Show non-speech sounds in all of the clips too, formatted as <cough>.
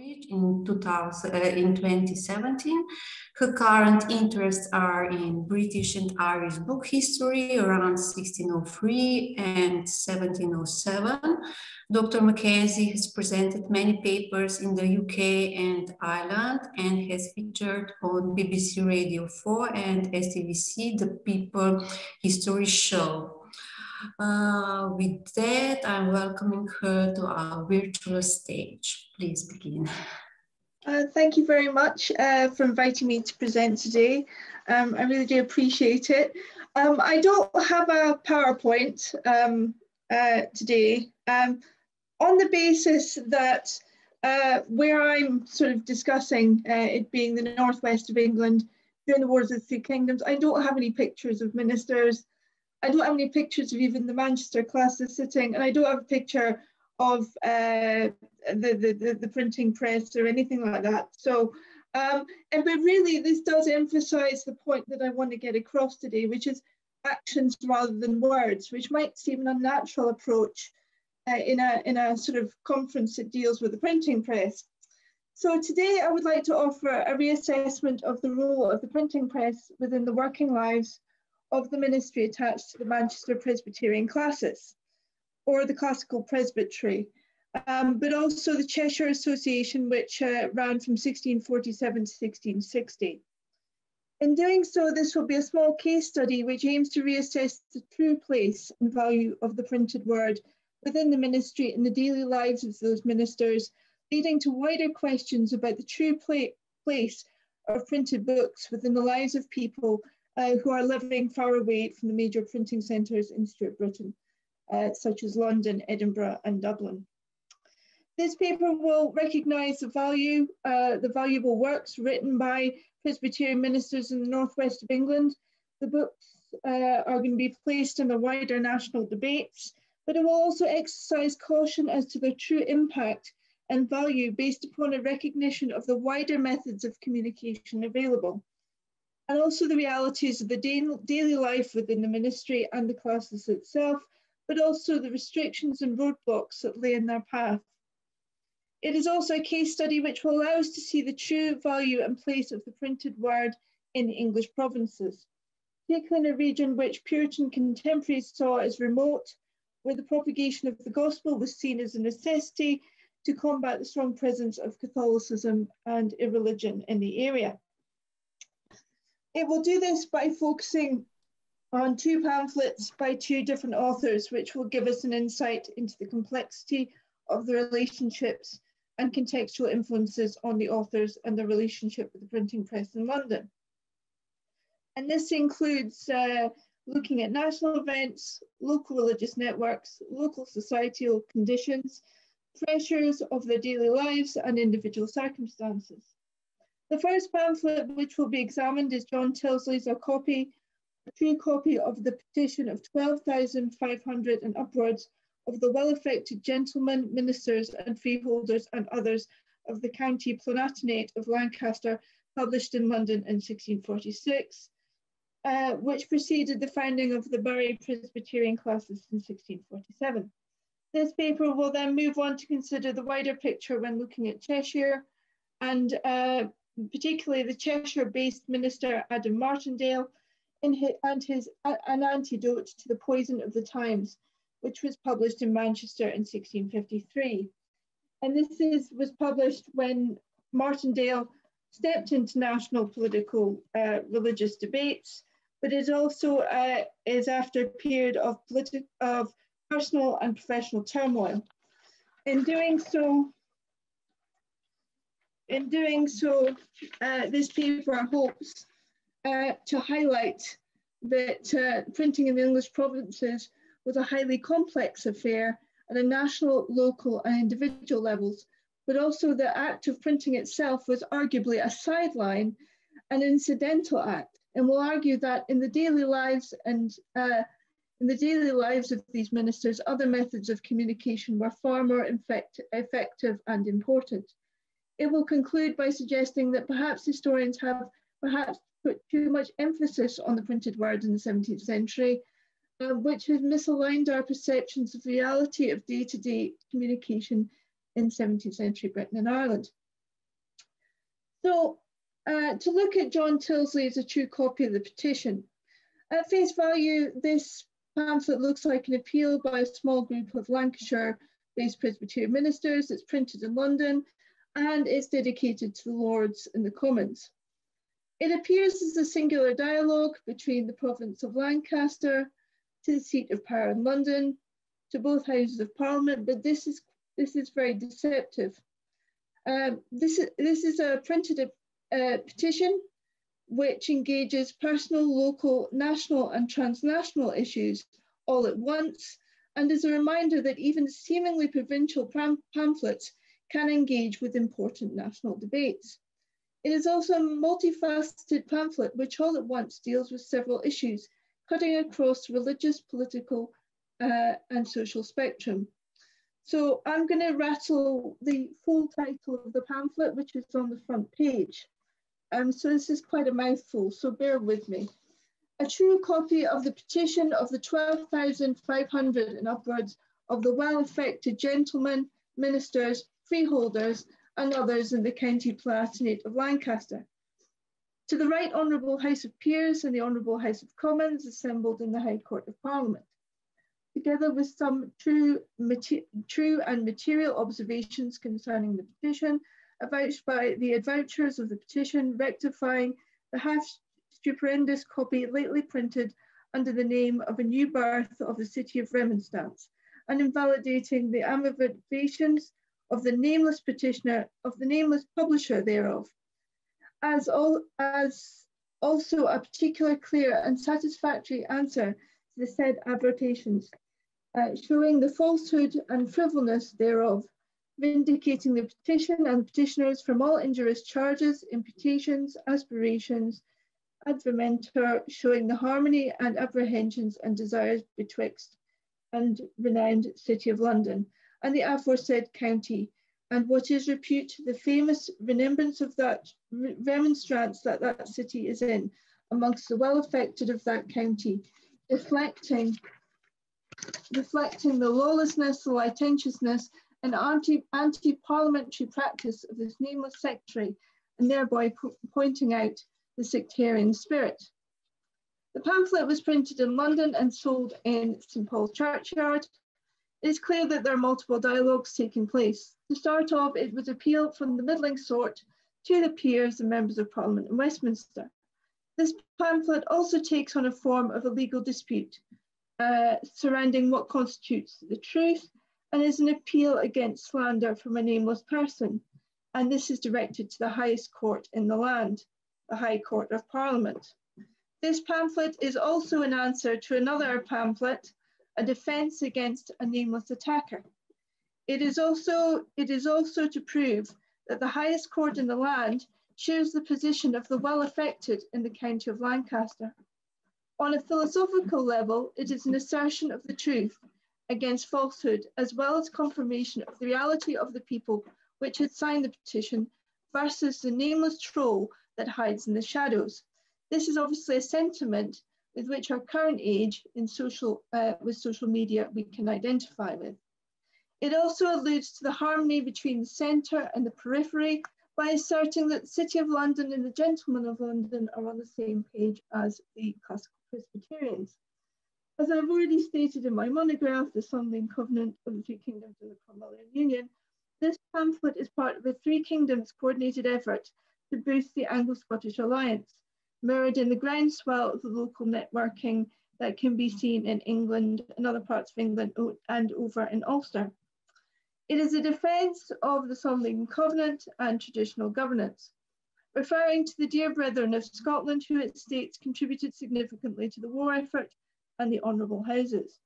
in 2000 uh, in 2017. Her current interests are in British and Irish book history around 1603 and 1707. Dr. Mackenzie has presented many papers in the UK and Ireland and has featured on BBC Radio 4 and STVC, The People History Show. Uh, with that, I'm welcoming her to our virtual stage. Please begin. Uh, thank you very much uh, for inviting me to present today. Um, I really do appreciate it. Um, I don't have a PowerPoint um, uh, today um, on the basis that uh, where I'm sort of discussing it being the northwest of England during the Wars of the Three Kingdoms, I don't have any pictures of ministers I don't have any pictures of even the Manchester classis sitting, and I don't have a picture of uh, the, the, the, printing press or anything like that. So, um, and but really this does emphasize the point that I want to get across today, which is actions rather than words, which might seem an unnatural approach uh, in, a, in a sort of conference that deals with the printing press. So today I would like to offer a reassessment of the role of the printing press within the working lives of the ministry attached to the Manchester Presbyterian classis, or the Classical Presbytery, um, but also the Cheshire Association, which uh, ran from 1647 to 1660. In doing so, this will be a small case study which aims to reassess the true place and value of the printed word within the ministry and the daily lives of those ministers, leading to wider questions about the true place of printed books within the lives of people uh, who are living far away from the major printing centres in Stuart Britain, uh, such as London, Edinburgh and Dublin. This paper will recognise the value, uh, the valuable works written by Presbyterian ministers in the northwest of England. The books uh, are going to be placed in the wider national debates, but it will also exercise caution as to their true impact and value based upon a recognition of the wider methods of communication available and also the realities of the daily life within the ministry and the classis itself, but also the restrictions and roadblocks that lay in their path. It is also a case study which will allow us to see the true value and place of the printed word in English provinces, particularly in a region which Puritan contemporaries saw as remote, where the propagation of the gospel was seen as a necessity to combat the strong presence of Catholicism and irreligion in the area. It will do this by focusing on two pamphlets by two different authors, which will give us an insight into the complexity of the relationships and contextual influences on the authors and the relationship with the printing press in London. And this includes uh, looking at national events, local religious networks, local societal conditions, pressures of their daily lives and individual circumstances. The first pamphlet which will be examined is John Tyldesley's A Copy, a true copy of the petition of 12,500 and upwards of the well-affected gentlemen, ministers and freeholders and others of the county Palatinate of Lancaster, published in London in 1646, uh, which preceded the founding of the Bury Presbyterian classis in 1647. This paper will then move on to consider the wider picture when looking at Cheshire and uh, particularly the Cheshire-based minister Adam Martindale his, and his An Antidote to the Poison of the Times, which was published in Manchester in 1653. And this is, was published when Martindale stepped into national political uh, religious debates, but it also uh, is after a period of, of personal and professional turmoil. In doing so, in doing so, uh, this paper hopes uh, to highlight that uh, printing in the English provinces was a highly complex affair at a national, local and individual levels, but also the act of printing itself was arguably a sideline, an incidental act. And we'll argue that in the daily lives and uh, in the daily lives of these ministers, other methods of communication were far more effective and important. It will conclude by suggesting that perhaps historians have perhaps put too much emphasis on the printed word in the 17th century, uh, which has misaligned our perceptions of reality of day-to-day -day communication in 17th century Britain and Ireland. So uh, to look at John Tyldesley as a true copy of the petition, at face value, this pamphlet looks like an appeal by a small group of Lancashire-based Presbyterian ministers. It's printed in London and it's dedicated to the Lords and the Commons. It appears as a singular dialogue between the province of Lancaster to the seat of power in London, to both houses of parliament, but this is, this is very deceptive. Um, this, is, this is a printed uh, petition which engages personal, local, national and transnational issues all at once, and is a reminder that even seemingly provincial pam pamphlets can engage with important national debates. It is also a multifaceted pamphlet which all at once deals with several issues, cutting across religious, political uh, and social spectrum. So I'm going to rattle the full title of the pamphlet, which is on the front page. Um, so this is quite a mouthful, so bear with me. A true copy of the petition of the 12,500 and upwards of the well-affected gentlemen, ministers, freeholders, and others in the County Palatinate of Lancaster. To the Right Honourable House of Peers and the Honourable House of Commons assembled in the High Court of Parliament, together with some true, true and material observations concerning the petition avouched by the advouchers of the petition, rectifying the half stupendous copy lately printed under the name of a new birth of the city of Remonstrance, and invalidating the abbreviations of the nameless petitioner, of the nameless publisher thereof, as, all, as also a particular clear and satisfactory answer to the said advertations, uh, showing the falsehood and frivolous thereof, vindicating the petition and petitioners from all injurious charges, imputations, aspirations, advermentor, showing the harmony and apprehensions and desires betwixt and renowned city of London and the aforesaid county, and what is repute the famous remembrance of that remonstrance that that city is in amongst the well affected of that county, reflecting, reflecting the lawlessness, the licentiousness, and anti, anti-parliamentary practice of this nameless sectary, and thereby po pointing out the sectarian spirit. The pamphlet was printed in London and sold in St Paul's Churchyard. It is clear that there are multiple dialogues taking place. To start off, it was appeal from the middling sort to the peers and members of Parliament in Westminster. This pamphlet also takes on a form of a legal dispute uh, surrounding what constitutes the truth and is an appeal against slander from a nameless person. And this is directed to the highest court in the land, the High Court of Parliament. This pamphlet is also an answer to another pamphlet, a defense against a nameless attacker. It is also, it is also to prove that the highest court in the land shares the position of the well-affected in the county of Lancaster. On a philosophical level, it is an assertion of the truth against falsehood, as well as confirmation of the reality of the people which had signed the petition versus the nameless troll that hides in the shadows. This is obviously a sentiment with which our current age in social, uh, with social media we can identify with. It also alludes to the harmony between the centre and the periphery by asserting that the City of London and the Gentlemen of London are on the same page as the classical Presbyterians. As I've already stated in my monograph, The Solemn League Covenant of the Three Kingdoms of the Cromwellian Union, this pamphlet is part of a Three Kingdoms coordinated effort to boost the Anglo-Scottish alliance, mirrored in the groundswell of the local networking that can be seen in England and other parts of England and over in Ulster. It is a defence of the Solemn League Covenant and traditional governance, referring to the dear brethren of Scotland who it states contributed significantly to the war effort and the Honourable Houses.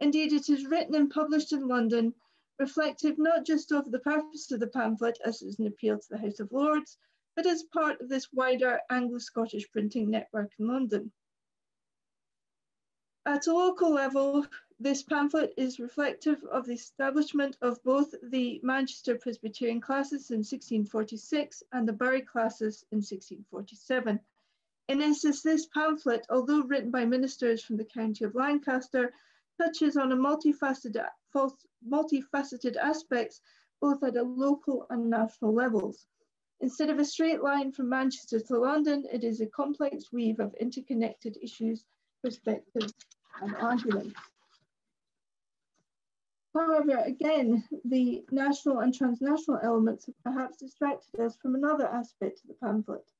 Indeed, it is written and published in London, reflective not just of the purpose of the pamphlet as is an appeal to the House of Lords, but as part of this wider Anglo-Scottish printing network in London. At a local level, this pamphlet is reflective of the establishment of both the Manchester Presbyterian classis in 1646 and the Bury classis in 1647, in essence, this pamphlet, although written by ministers from the county of Lancaster, touches on a multifaceted, multifaceted aspects both at a local and national levels. Instead of a straight line from Manchester to London, it is a complex weave of interconnected issues, perspectives, and arguments. However, again, the national and transnational elements have perhaps distracted us from another aspect of the pamphlet,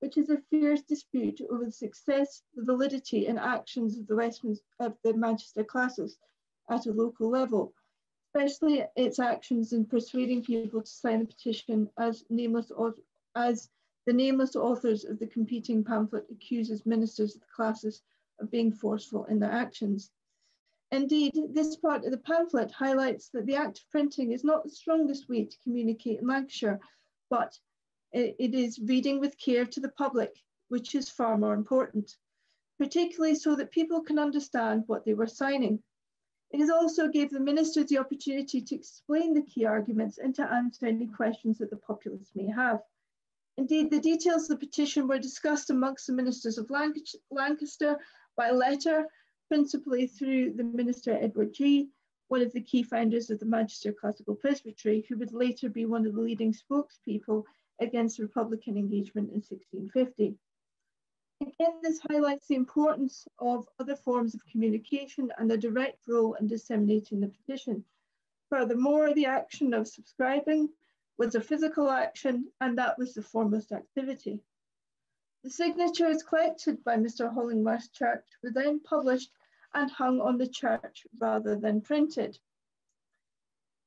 which is a fierce dispute over the success, the validity, and actions of the Westminster of the Manchester classis at a local level, especially its actions in persuading people to sign the petition as nameless as the nameless authors of the competing pamphlet accuses ministers of the classis of being forceful in their actions. Indeed, this part of the pamphlet highlights that the act of printing is not the strongest way to communicate in Lancashire, but it is reading with care to the public, which is far more important, particularly so that people can understand what they were signing. It has also gave the ministers the opportunity to explain the key arguments and to answer any questions that the populace may have. Indeed, the details of the petition were discussed amongst the ministers of Lancaster by letter principally through the minister Edward Gee, one of the key founders of the Manchester Classical Presbytery, who would later be one of the leading spokespeople against Republican engagement in 1650. Again, this highlights the importance of other forms of communication and a direct role in disseminating the petition. Furthermore, the action of subscribing was a physical action and that was the foremost activity. The signatures collected by Mr. Hollingworth Church were then published and hung on the church rather than printed.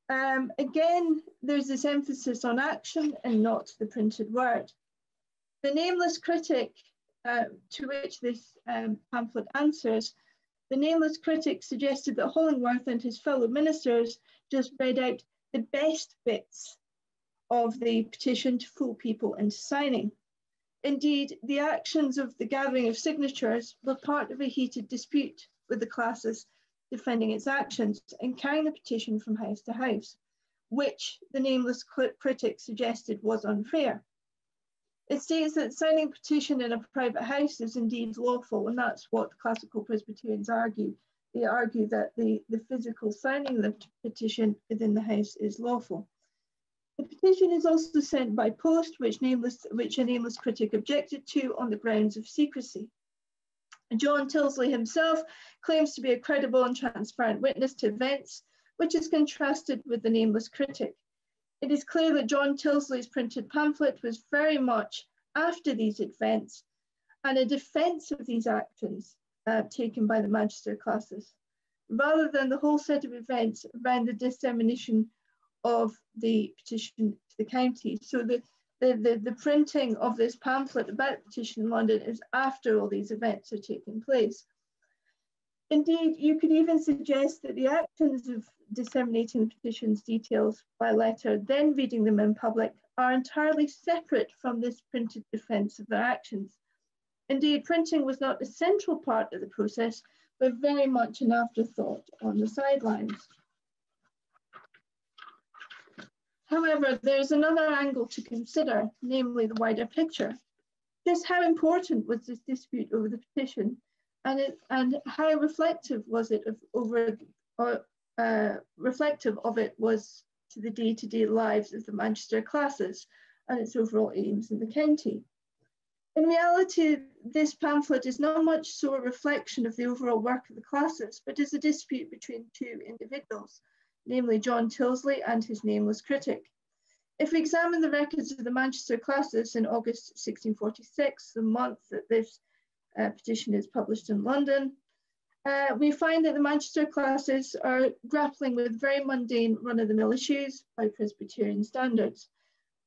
Um, again, there's this emphasis on action and not the printed word. The nameless critic uh, to which this um, pamphlet answers, the nameless critic suggested that Hollingworth and his fellow ministers just read out the best bits of the petition to fool people into signing. Indeed, the actions of the gathering of signatures were part of a heated dispute with the classis defending its actions and carrying the petition from house to house, which the nameless critic suggested was unfair. It states that signing petition in a private house is indeed lawful, and that's what classical Presbyterians argue. They argue that the, the physical signing of the petition within the house is lawful. The petition is also sent by post, which, nameless, which a nameless critic objected to on the grounds of secrecy. John Tyldesley himself claims to be a credible and transparent witness to events, which is contrasted with the nameless critic. It is clear that John Tyldesley's printed pamphlet was very much after these events and a defence of these actions uh, taken by the Manchester classis, rather than the whole set of events around the dissemination of the petition to the county. So the, the, the, the printing of this pamphlet about petition in London is after all these events are taking place. Indeed, you could even suggest that the actions of disseminating the petition's details by letter, then reading them in public, are entirely separate from this printed defence of their actions. Indeed, printing was not a central part of the process, but very much an afterthought on the sidelines. However, there's another angle to consider, namely the wider picture. Just how important was this dispute over the petition and, it, and how reflective was it of, over, or, uh, reflective of it was to the day-to-day -day lives of the Manchester classis and its overall aims in the county. In reality, this pamphlet is not much so a reflection of the overall work of the classis, but is a dispute between two individuals, namely John Tyldesley and his nameless critic. If we examine the records of the Manchester classis in August 1646, the month that this uh, petition is published in London, uh, we find that the Manchester classis are grappling with very mundane run-of-the-mill issues by Presbyterian standards.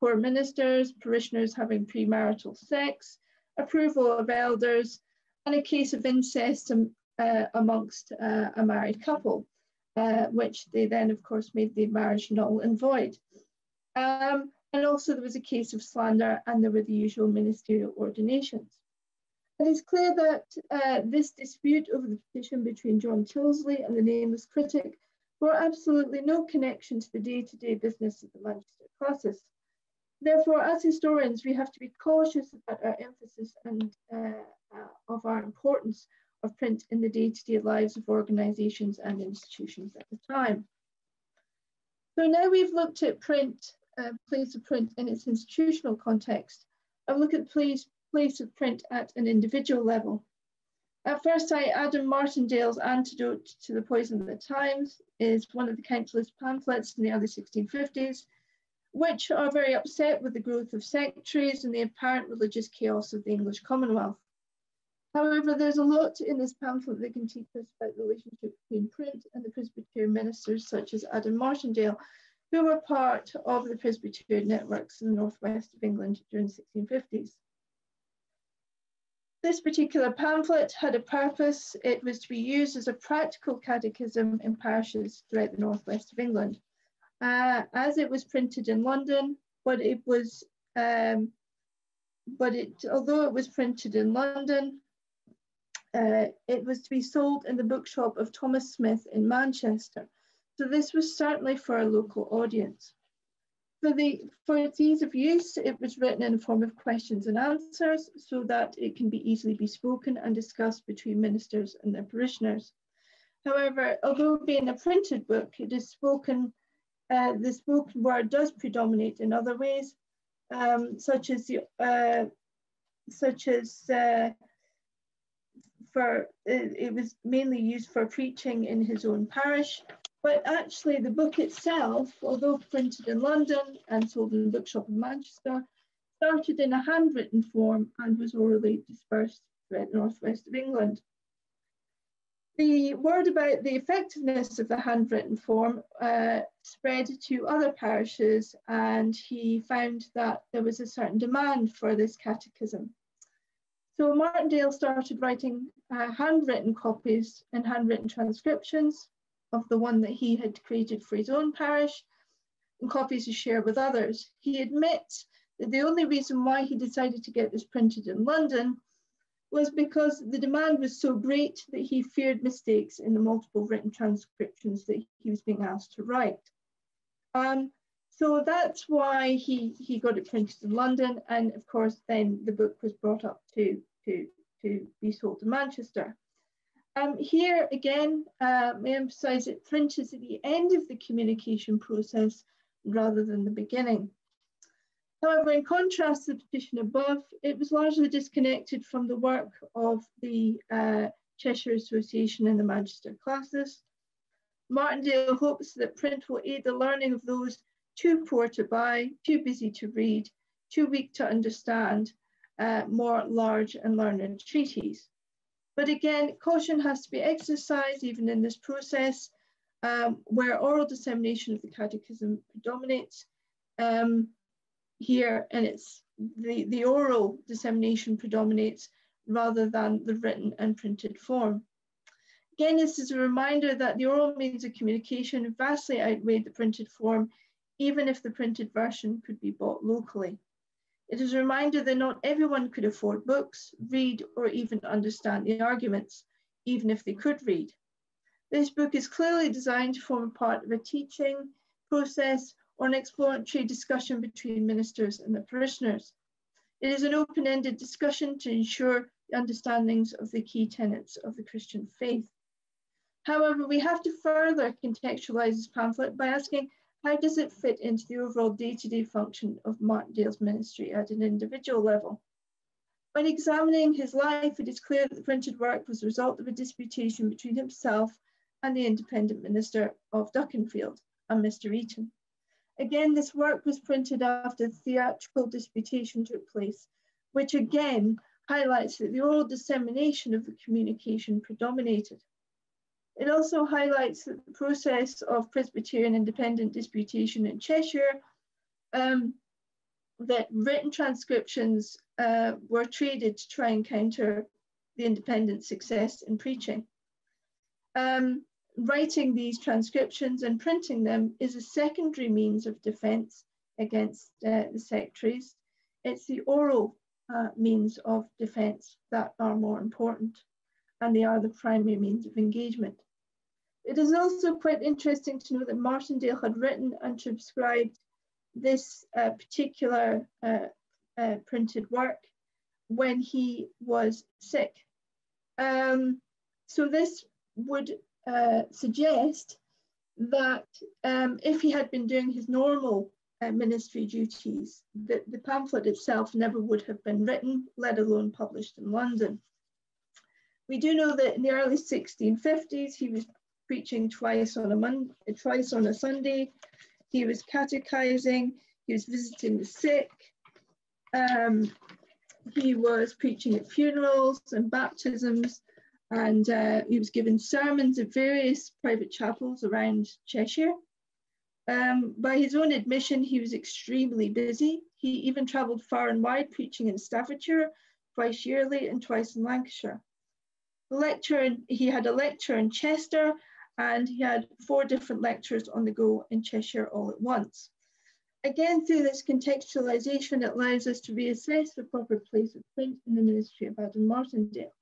Poor ministers, parishioners having premarital sex, approval of elders, and a case of incest um, uh, amongst uh, a married couple. Uh, which they then, of course, made the marriage null and void. Um, and also there was a case of slander and there were the usual ministerial ordinations. It is clear that uh, this dispute over the petition between John Tyldesley and the nameless critic bore absolutely no connection to the day-to-day -day business of the Manchester classis. Therefore, as historians, we have to be cautious about our emphasis and uh, uh, of our importance of print in the day-to-day -day lives of organizations and institutions at the time. So now we've looked at print uh, place of print in its institutional context look at place, place of print at an individual level. At first sight, Adam Martindale's Antidote to the Poison of the Times is one of the council's pamphlets in the early 1650s, which are very upset with the growth of sectaries and the apparent religious chaos of the English Commonwealth. However, there's a lot in this pamphlet that can teach us about the relationship between print and the Presbyterian ministers such as Adam Martindale, who were part of the Presbyterian networks in the northwest of England during the 1650s. This particular pamphlet had a purpose. It was to be used as a practical catechism in parishes throughout the northwest of England. Uh, as it was printed in London, but it was, um, but it, although it was printed in London, uh, it was to be sold in the bookshop of Thomas Smith in Manchester. So this was certainly for a local audience. For, the, for its ease of use, it was written in the form of questions and answers so that it can be easily be spoken and discussed between ministers and their parishioners. However, although being a printed book, it is spoken, uh, the spoken word does predominate in other ways, um, such as, the, uh, such as uh, for, it, it was mainly used for preaching in his own parish, but actually, the book itself, although printed in London and sold in a bookshop in Manchester, started in a handwritten form and was orally dispersed throughout the northwest of England. The word about the effectiveness of the handwritten form uh, spread to other parishes, and he found that there was a certain demand for this catechism. So Martindale started writing uh, handwritten copies and handwritten transcriptions of the one that he had created for his own parish and copies to share with others. He admits that the only reason why he decided to get this printed in London was because the demand was so great that he feared mistakes in the multiple written transcriptions that he was being asked to write. Um, so that's why he, he got it printed in London. And of course, then the book was brought up to, to, to be sold to Manchester. Um, here again, uh, I emphasize it print is at the end of the communication process rather than the beginning. However, in contrast to the petition above, it was largely disconnected from the work of the uh, Cheshire Association and the Manchester classis. Martindale hopes that print will aid the learning of those too poor to buy, too busy to read, too weak to understand uh, more large and learned treaties. But again, caution has to be exercised even in this process um, where oral dissemination of the catechism predominates. Um, here, and it's the, the oral dissemination predominates rather than the written and printed form. Again, this is a reminder that the oral means of communication vastly outweighed the printed form, even if the printed version could be bought locally. It is a reminder that not everyone could afford books, read, or even understand the arguments, even if they could read. This book is clearly designed to form part of a teaching process or an exploratory discussion between ministers and the parishioners. It is an open-ended discussion to ensure the understandings of the key tenets of the Christian faith. However, we have to further contextualize this pamphlet by asking how does it fit into the overall day-to-day function of Martindale's ministry at an individual level? When examining his life, it is clear that the printed work was the result of a disputation between himself and the independent minister of Dukinfield and Mr. Eaton. Again, this work was printed after the theatrical disputation took place, which again highlights that the oral dissemination of the communication predominated. It also highlights the process of Presbyterian independent disputation in Cheshire, um, that written transcriptions uh, were traded to try and counter the independent success in preaching. Um, writing these transcriptions and printing them is a secondary means of defense against uh, the sectaries. It's the oral uh, means of defense that are more important, and they are the primary means of engagement. It is also quite interesting to know that Martindale had written and transcribed this uh, particular uh, uh, printed work when he was sick. Um, so this would uh, suggest that um, if he had been doing his normal uh, ministry duties. The, the pamphlet itself never would have been written, let alone published in London. We do know that in the early 1650s, he was preaching twice on a Monday, twice on a Sunday. He was catechizing, he was visiting the sick. Um, he was preaching at funerals and baptisms, and uh, he was giving sermons at various private chapels around Cheshire. Um, by his own admission, he was extremely busy. He even travelled far and wide preaching in Staffordshire twice yearly and twice in Lancashire. Lecture, he had a lecture in Chester and he had four different lectures on the go in Cheshire all at once. Again, through this contextualisation, it allows us to reassess the proper place of print in the Ministry of Adam Martindale.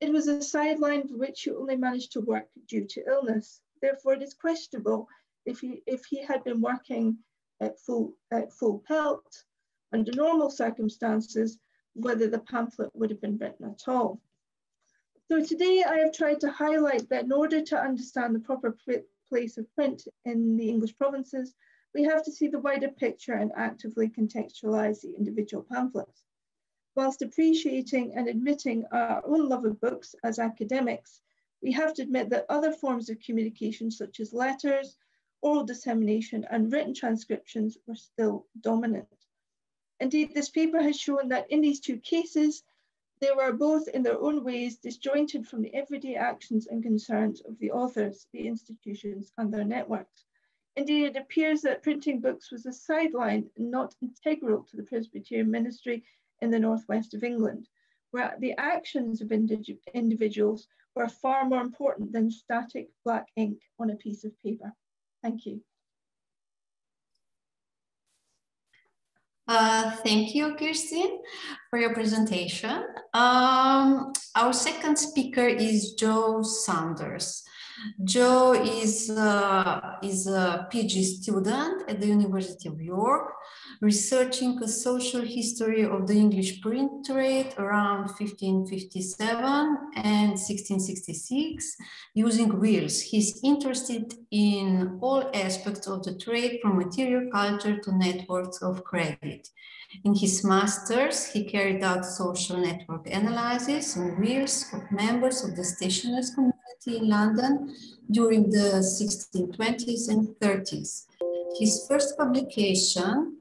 It was a sideline for which he only managed to work due to illness. Therefore, it is questionable if he, if he had been working at full, at full pelt under normal circumstances, whether the pamphlet would have been written at all. So today I have tried to highlight that in order to understand the proper place of print in the English provinces, we have to see the wider picture and actively contextualize the individual pamphlets. Whilst appreciating and admitting our own love of books as academics, we have to admit that other forms of communication such as letters, oral dissemination and written transcriptions were still dominant. Indeed, this paper has shown that in these two cases, they were both in their own ways disjointed from the everyday actions and concerns of the authors, the institutions and their networks. Indeed, it appears that printing books was a sideline, not integral to the Presbyterian ministry in the northwest of England, where the actions of individuals were far more important than static black ink on a piece of paper. Thank you. Uh, thank you, Kirsteen, for your presentation. Um, our second speaker is Joe Saunders. Joe is, uh, is a PG student at the University of York, researching the social history of the English print trade around 1557 and 1666 using wills. He's interested in all aspects of the trade from material culture to networks of credit. In his master's, he carried out social network analysis on wills of members of the stationers community in London during the 1620s and 30s. His first publication,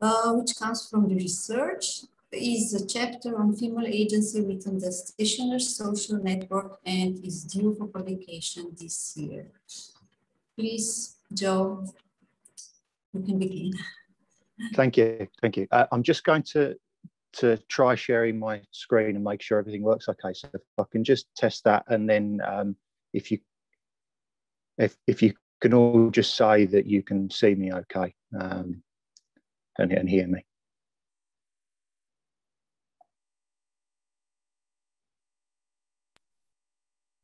uh, which comes from the research, is a chapter on female agency within the Stationers Social Network and is due for publication this year. Please, Joe, you can begin. Thank you, thank you. Uh, I'm just going to to try sharing my screen and make sure everything works okay. So if I can just test that, and then um, if you if if you can all just say that you can see me okay um, and, and hear me.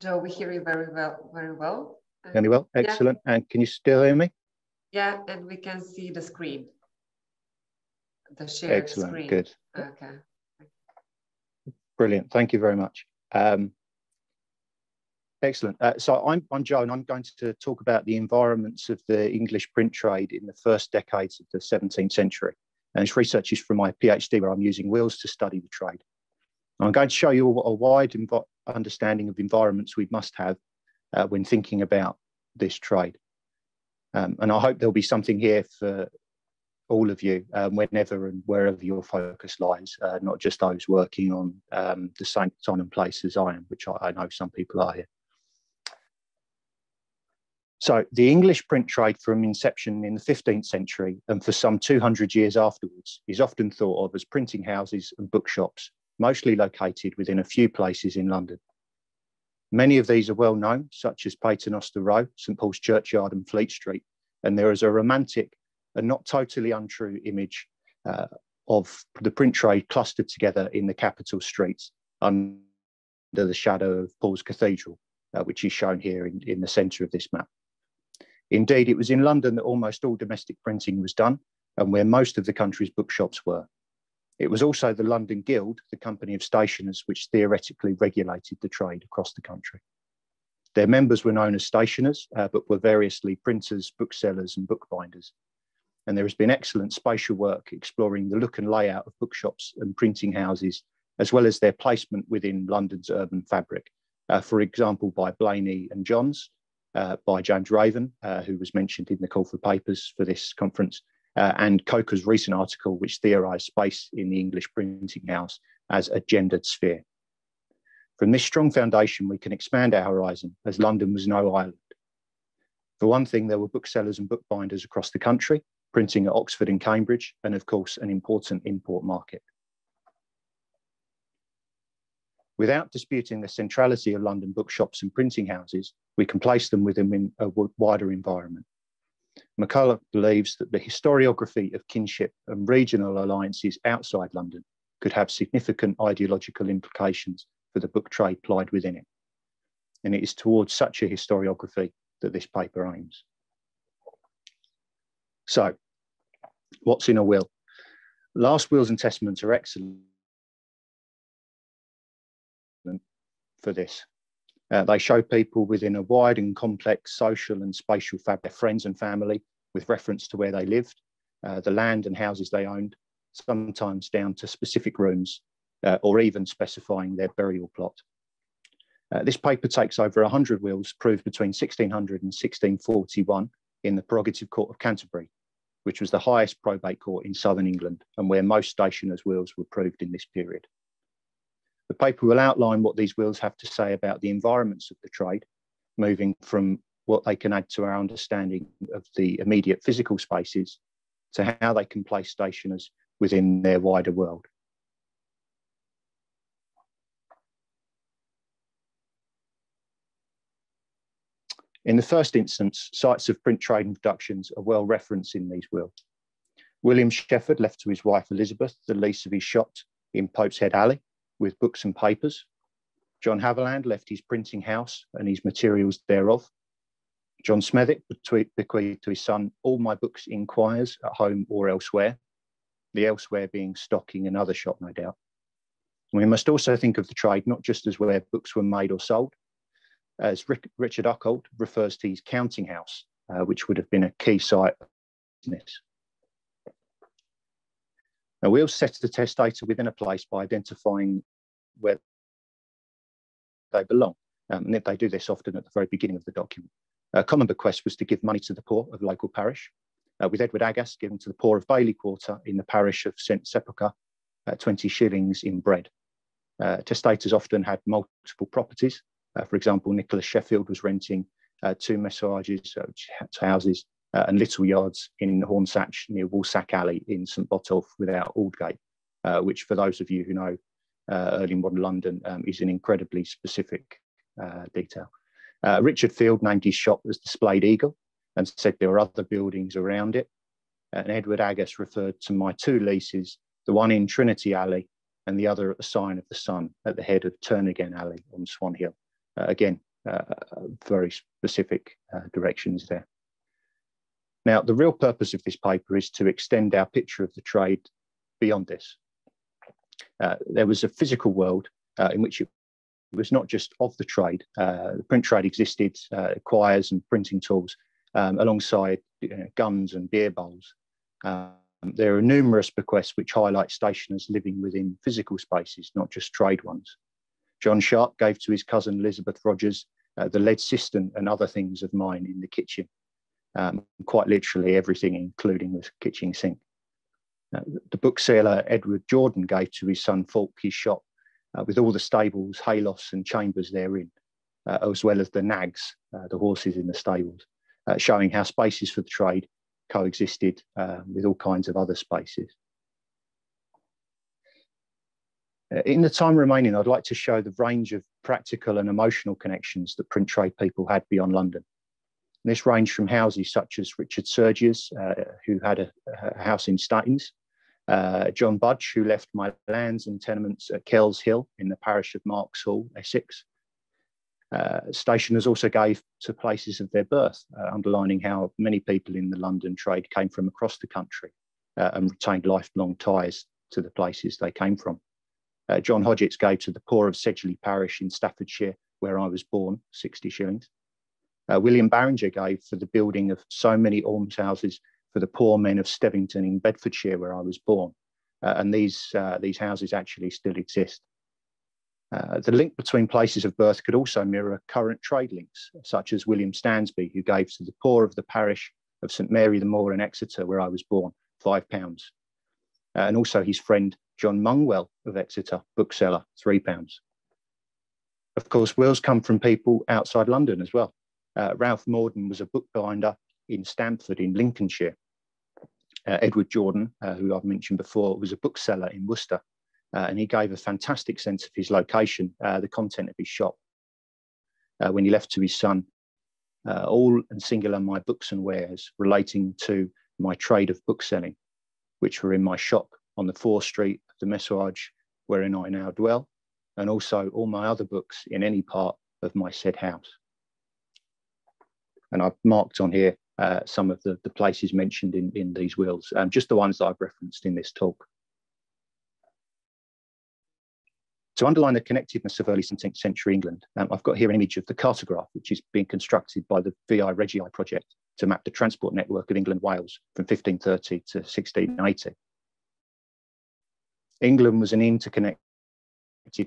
Joe, we hear you very well, very well. Very well, excellent. Yeah. And can you still hear me? Yeah, and we can see the screen the shared Excellent, screen. good. Okay. Brilliant, thank you very much. Um, excellent. Uh, so I'm, I'm Joe and I'm going to talk about the environments of the English print trade in the first decades of the 17th century. And this research is from my PhD where I'm using wills to study the trade. I'm going to show you a, a wide understanding of environments we must have uh, when thinking about this trade. Um, and I hope there'll be something here for all of you, um, whenever and wherever your focus lies, uh, not just those working on um, the same time and place as I am, which I, I know some people are here. So the English print trade from inception in the 15th century and for some 200 years afterwards is often thought of as printing houses and bookshops, mostly located within a few places in London. Many of these are well known, such as Paternoster Row, St Paul's Churchyard and Fleet Street, and there is a romantic a not totally untrue image uh, of the print trade clustered together in the capital streets under the shadow of Paul's Cathedral, uh, which is shown here in, in the centre of this map. Indeed, it was in London that almost all domestic printing was done and where most of the country's bookshops were. It was also the London Guild, the company of stationers, which theoretically regulated the trade across the country. Their members were known as stationers, uh, but were variously printers, booksellers, and bookbinders and there has been excellent spatial work exploring the look and layout of bookshops and printing houses, as well as their placement within London's urban fabric. Uh, for example, by Blayney and Johns, uh, by James Raven, uh, who was mentioned in the call for papers for this conference, uh, and Coker's recent article, which theorised space in the English printing house as a gendered sphere. From this strong foundation, we can expand our horizon as London was no island. For one thing, there were booksellers and bookbinders across the country, printing at Oxford and Cambridge, and of course, an important import market. Without disputing the centrality of London bookshops and printing houses, we can place them within a wider environment. McCulloch believes that the historiography of kinship and regional alliances outside London could have significant ideological implications for the book trade plied within it. And it is towards such a historiography that this paper aims. So, what's in a will? Last wills and testaments are excellent for this. Uh, they show people within a wide and complex social and spatial fabric, friends and family, with reference to where they lived, uh, the land and houses they owned, sometimes down to specific rooms, uh, or even specifying their burial plot. Uh, this paper takes over 100 wills proved between 1600 and 1641 in the Prerogative Court of Canterbury, which was the highest probate court in southern England and where most stationers' wills were proved in this period. The paper will outline what these wills have to say about the environments of the trade, moving from what they can add to our understanding of the immediate physical spaces to how they can place stationers within their wider world. In the first instance, sites of print trade and productions are well referenced in these wills. William Shefford left to his wife Elizabeth the lease of his shop in Pope's Head Alley with books and papers. John Haviland left his printing house and his materials thereof. John Smethwick bequeathed to his son all my books in quires at home or elsewhere, the elsewhere being stocking another shop, no doubt. We must also think of the trade not just as where books were made or sold, as Rick, Richard Uckold refers to his counting house, uh, which would have been a key site of business. Now, we'll set the testators within a place by identifying where they belong. Um, and they do this often at the very beginning of the document. A common bequest was to give money to the poor of local parish, uh, with Edward Agas given to the poor of Bailey Quarter in the parish of St Sepulchre, uh, 20 shillings in bread. Uh, testators often had multiple properties, for example, Nicholas Sheffield was renting uh, two messuages, uh, houses, uh, and little yards in Houndsditch near Woolsack Alley in St Botolph without Aldgate, uh, which for those of you who know uh, early modern London um, is an incredibly specific detail. Richard Field named his shop as Displayed Eagle and said there were other buildings around it. And Edward Agas referred to my two leases, the one in Trinity Alley and the other at the sign of the sun at the head of Turnagain Alley on Snow Hill. Uh, again, uh, very specific uh, directions there. Now, the real purpose of this paper is to extend our picture of the trade beyond this. There was a physical world in which it was not just of the trade. The print trade existed, quires and printing tools, um, alongside you know, guns and beer bowls. Um, there are numerous bequests which highlight stationers living within physical spaces, not just trade ones. John Sharp gave to his cousin Elizabeth Rogers uh, the lead cistern and other things of mine in the kitchen. Um, quite literally everything, including the kitchen sink. Uh, the bookseller Edward Jordan gave to his son Falk his shop uh, with all the stables, haylofts, and chambers therein, uh, as well as the nags, uh, the horses in the stables, uh, showing how spaces for the trade coexisted with all kinds of other spaces. Uh, in the time remaining, I'd like to show the range of practical and emotional connections that print trade people had beyond London. And this ranged from houses such as Richard Sergius, uh, who had a, a, house in Staines, uh, John Budge, who left my lands and tenements at Kells Hill in the parish of Marks Hall, Essex. Uh, stationers also gave to places of their birth, uh, underlining how many people in the London trade came from across the country uh, and retained lifelong ties to the places they came from. Uh, John Hodgetts gave to the poor of Sedgley Parish in Staffordshire, where I was born, 60 shillings. Uh, William Barringer gave for the building of so many almshouses for the poor men of Stevington in Bedfordshire, where I was born. Uh, and these, uh, these houses actually still exist. Uh, the link between places of birth could also mirror current trade links, such as William Stansby, who gave to the poor of the parish of St Mary the Moor in Exeter, where I was born, five pounds. Uh, and also his friend John Mungwell of Exeter, bookseller, three pounds. Of course, wills come from people outside London as well. Uh, Ralph Morden was a bookbinder in Stamford in Lincolnshire. Uh, Edward Jordan, uh, who I've mentioned before, was a bookseller in Worcester uh, and he gave a fantastic sense of his location, uh, the content of his shop. Uh, when he left to his son, all and singular my books and wares relating to my trade of bookselling, which were in my shop on the Fore Street of the Messuage, wherein I now dwell, and also all my other books in any part of my said house. And I've marked on here uh, some of the, the places mentioned in, in these wills, um, just the ones that I've referenced in this talk. To underline the connectedness of early 17th century England, um, I've got here an image of the cartograph, which is being constructed by the Viae Regiae project to map the transport network of England Wales from 1530 to 1680. England was an interconnected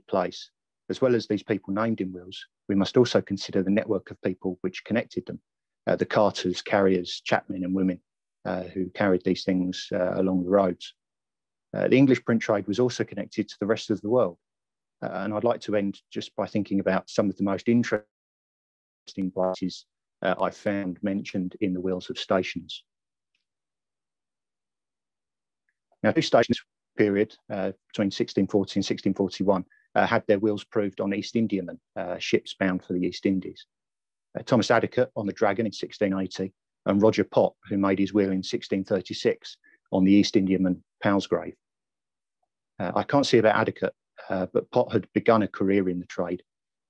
place. As well as these people named in wills, we must also consider the network of people which connected them, uh, the carters, carriers, chapmen and women uh, who carried these things uh, along the roads. Uh, the English print trade was also connected to the rest of the world, uh, and I'd like to end just by thinking about some of the most interesting places uh, I found mentioned in the wills of stationers. Now, two stationers period uh, between 1640 and 1641 uh, had their wills proved on East Indiamen, uh, ships bound for the East Indies. Uh, Thomas Adicott on the Dragon in 1680, and Roger Pott, who made his will in 1636 on the East Indiaman Palsgrave. Uh, I can't see about Adicott uh, but Pott had begun a career in the trade,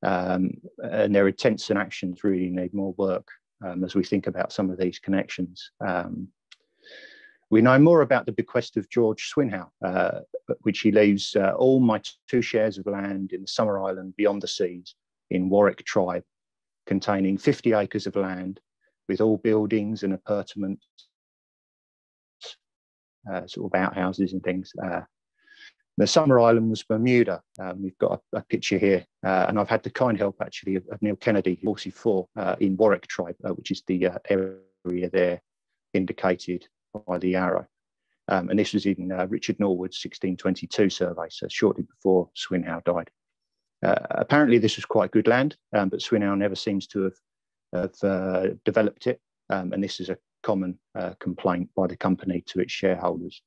um, and their intents and actions really need more work um, as we think about some of these connections. Um, we know more about the bequest of George Swinhoe, uh, which he leaves uh, all my two shares of land in the summer island beyond the seas in Warwick tribe, containing 50 acres of land with all buildings and apartments, uh, sort of outhouses and things, uh, the summer island was Bermuda. Um, we've got a, a picture here, uh, and I've had the kind help actually of, of Neil Kennedy, 44, uh, in Warwick tribe, which is the area there indicated by the arrow. Um, and this was in uh, Richard Norwood's 1622 survey, so shortly before Swinhoe died. Uh, apparently, this was quite good land, um, but Swinhoe never seems to have, have developed it. Um, and this is a common complaint by the company to its shareholders.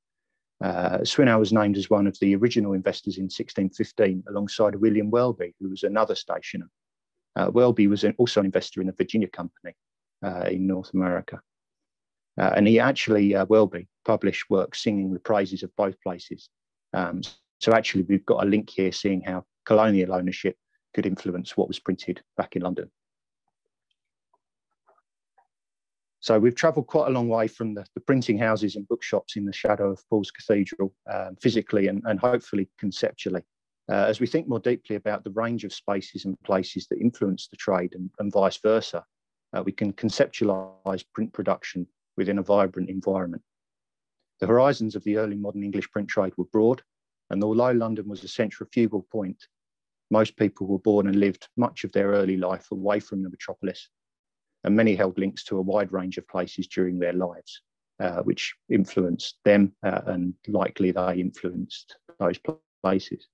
Uh, Swinhoe was named as one of the original investors in 1615 alongside William Welby, who was another stationer. Uh, Welby was an, also an investor in the Virginia Company uh, in North America. Uh, and he actually, uh, Welby, published works singing the praises of both places. Um, so actually, we've got a link here seeing how colonial ownership could influence what was printed back in London. So we've travelled quite a long way from the, the, printing houses and bookshops in the shadow of Paul's Cathedral, um, physically and, and, hopefully conceptually, uh, as we think more deeply about the range of spaces and places that influence the trade and, and vice versa. Uh, we can conceptualise print production within a vibrant environment. The horizons of the early modern English print trade were broad, and although London was a centrifugal point, most people were born and lived much of their early life away from the metropolis and many held links to a wide range of places during their lives, uh, which influenced them uh, and likely they influenced those places.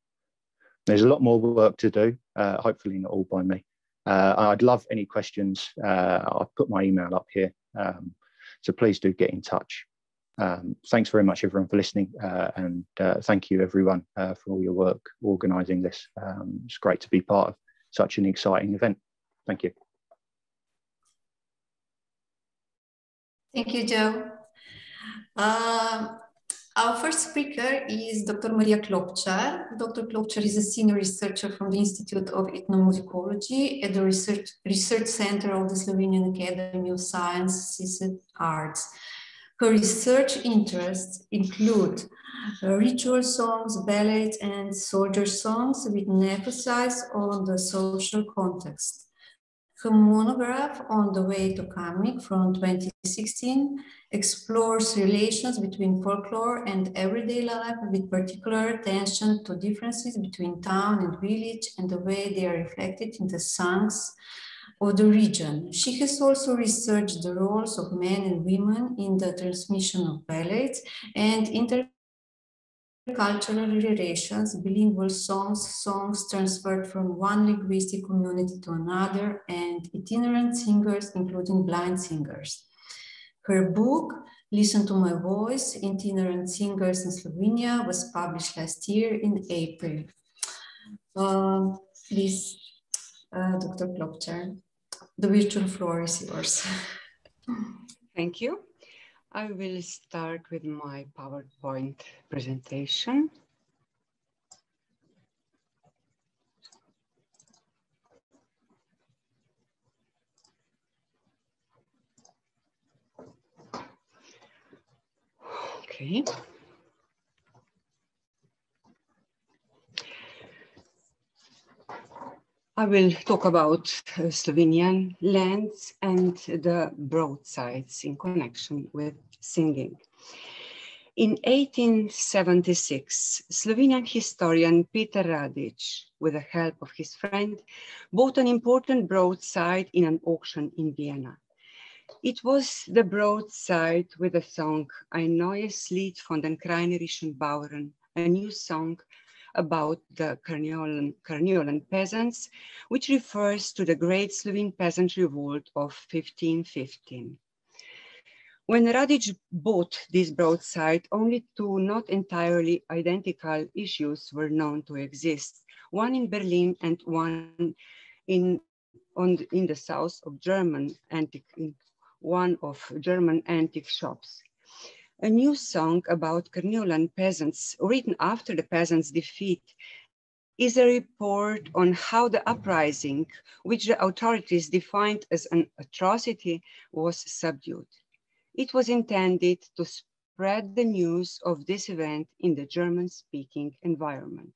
There's a lot more work to do, uh, hopefully not all by me. Uh, I'd love any questions. Uh, I've put my email up here, um, so please do get in touch. Um, thanks very much everyone for listening uh, and thank you everyone for all your work organising this. Um, it's great to be part of such an exciting event. Thank you. Thank you, Joe. Our first speaker is Dr. Maria Klobčar. Dr. Klobčar is a senior researcher from the Institute of Ethnomusicology at the Research, Research Center of the Slovenian Academy of Sciences and Arts. Her research interests include ritual songs, ballads, and soldier songs with an emphasis on the social context. Her monograph On the Way to Kamnik from 2016 explores relations between folklore and everyday life with particular attention to differences between town and village and the way they are reflected in the songs of the region. She has also researched the roles of men and women in the transmission of ballads and inter cultural relations, bilingual songs, songs transferred from one linguistic community to another, and itinerant singers, including blind singers. Her book, Listen to My Voice, Itinerant Singers in Slovenia, was published last year in April. Uh, please, uh, Dr. Klobčar, the virtual floor is yours. Thank you. I will start with my PowerPoint presentation. Okay. I will talk about uh, Slovenian lands and the broadsides in connection with singing. In 1876, Slovenian historian Peter Radics, with the help of his friend, bought an important broadside in an auction in Vienna. It was the broadside with the song Ein neues Lied von den krainerischen Bauern, a new song about the Carniolan, Carniolan peasants, which refers to the Great Slovene Peasant Revolt of 1515. When Radics bought this broadside, only two not entirely identical issues were known to exist, one in Berlin and one in, on the, in the south of German antique, one of German antique shops a new song about Carniolan peasants written after the peasants' defeat is a report on how the uprising, which the authorities defined as an atrocity, was subdued. It was intended to spread the news of this event in the German-speaking environment.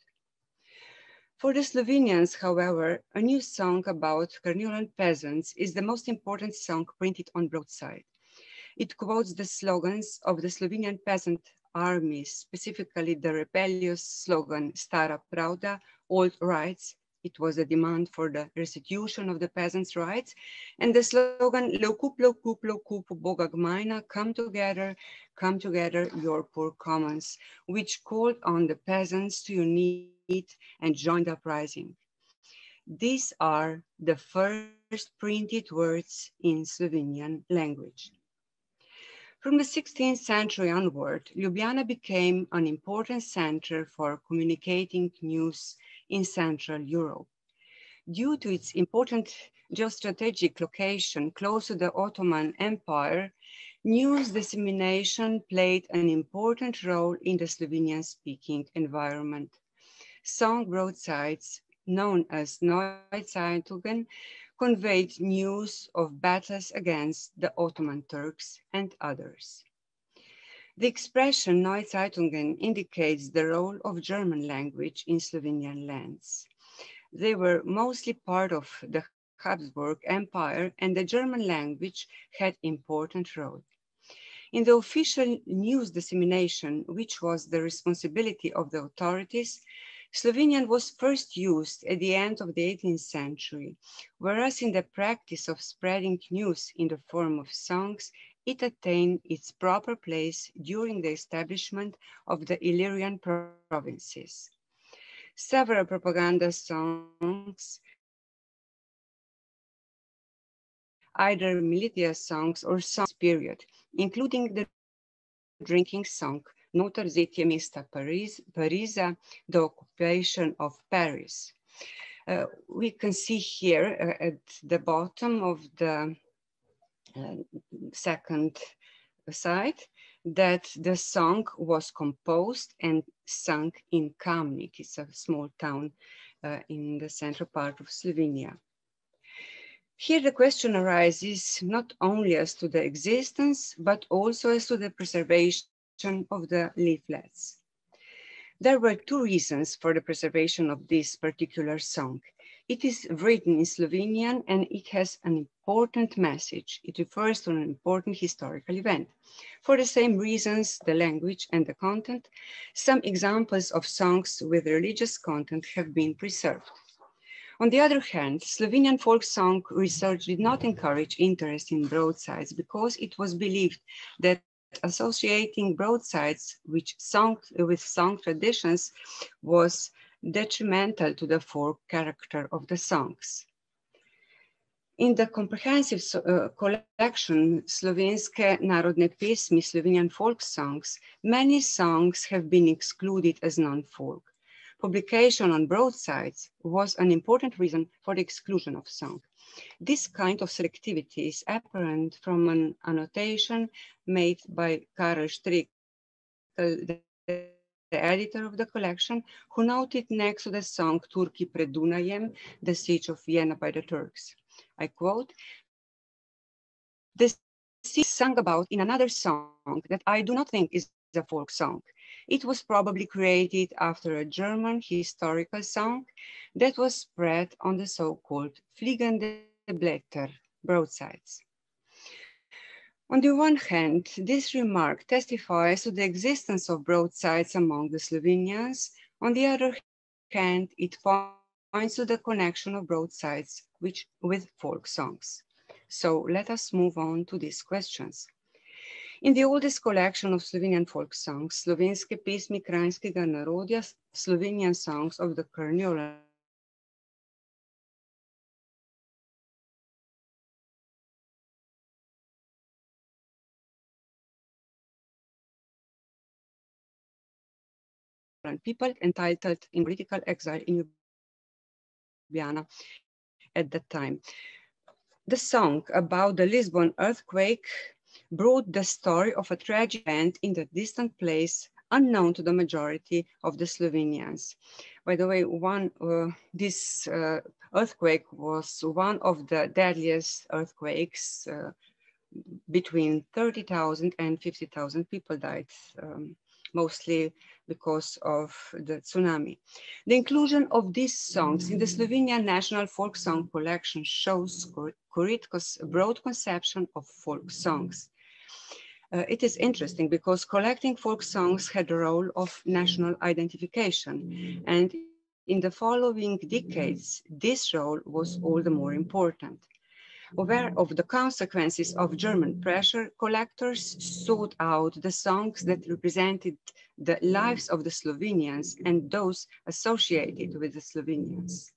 For the Slovenians, however, a new song about Carniolan peasants is the most important song printed on broadside. It quotes the slogans of the Slovenian peasant armies, specifically the rebellious slogan Stara Pravda, old rights. It was a demand for the restitution of the peasants' rights. And the slogan Lokup, Lokup, Lokup, Boga Gmajna, come together, come together, your poor commons, which called on the peasants to unite and join the uprising. These are the first printed words in Slovenian language. From the 16th century onward, Ljubljana became an important center for communicating news in Central Europe. Due to its important geostrategic location close to the Ottoman Empire, news dissemination played an important role in the Slovenian-speaking environment. Song broadsides, known as Neuzeitungen, conveyed news of battles against the Ottoman Turks and others. The expression Neue Zeitungen indicates the role of German language in Slovenian lands. They were mostly part of the Habsburg Empire and the German language had important role. In the official news dissemination, which was the responsibility of the authorities, Slovenian was first used at the end of the 18th century, whereas in the practice of spreading news in the form of songs, it attained its proper place during the establishment of the Illyrian provinces. Several propaganda songs, either militia songs or songs period, including the drinking song, Noter vzetje mesta Paris, the occupation of Paris. Uh, we can see here uh, at the bottom of the uh, second side that the song was composed and sung in Kamnik. It's a small town uh, in the central part of Slovenia. Here the question arises not only as to the existence, but also as to the preservation of the leaflets. There were two reasons for the preservation of this particular song. It is written in Slovenian and it has an important message. It refers to an important historical event. For the same reasons, the language and the content, some examples of songs with religious content have been preserved. On the other hand, Slovenian folk song research did not encourage interest in broadsides because it was believed that associating broadsides song, with song traditions was detrimental to the folk character of the songs. In the comprehensive uh, collection Slovenske narodne pesmi, Slovenian folk songs, many songs have been excluded as non-folk. Publication on broadsides was an important reason for the exclusion of song. This kind of selectivity is apparent from an annotation made by Karel Štrekelj, the the editor of the collection, who noted next to the song Turki pred Dunajem, the siege of Vienna by the Turks. I quote, this is sung about in another song that I do not think is a folk song. It was probably created after a German historical song that was spread on the so-called Fliegende Blätter broadsides. On the one hand, this remark testifies to the existence of broadsides among the Slovenians. On the other hand, it points to the connection of broadsides which, with folk songs. So let us move on to these questions. In the oldest collection of Slovenian folk songs, Slovenske pesmi krajinskega narodja, Slovenian songs of the People entitled in political exile in Ljubljana at that time. The song about the Lisbon earthquake brought the story of a tragic event in the distant place unknown to the majority of the Slovenians. By the way, one uh, this uh, earthquake was one of the deadliest earthquakes. Uh, between 30,000 and 50,000 people died, um, mostly because of the tsunami. The inclusion of these songs in the Slovenian National Folk Song Collection shows Korytko's broad conception of folk songs. Uh, it is interesting because collecting folk songs had a role of national identification and in the following decades, this role was all the more important. Aware of the consequences of German pressure, collectors sought out the songs that represented the lives of the Slovenians and those associated with the Slovenians.